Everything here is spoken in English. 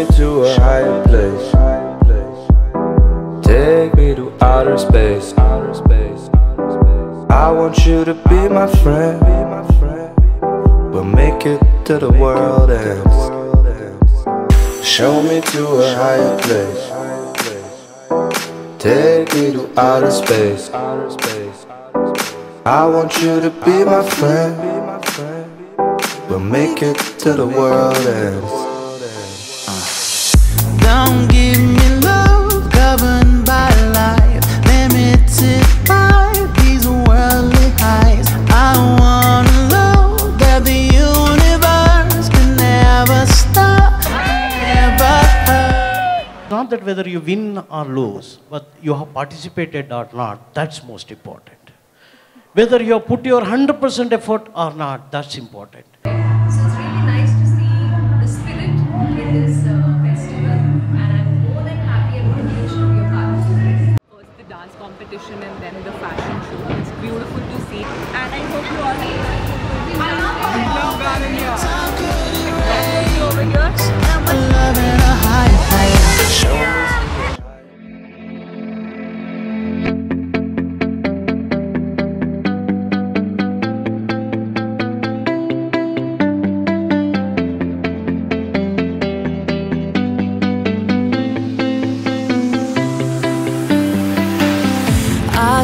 me to a higher place. Take me to outer space. I want you to be my friend. We'll make it to the world ends. Show me to a higher place. Take me to outer space. I want you to be my friend. We'll make it to the world ends. Not that whether you win or lose, but you have participated or not, that's most important. Whether you have put your 100% effort or not, that's important. Competition and then the fashion show. It's beautiful to see. And I hope you all love Gardenia. Over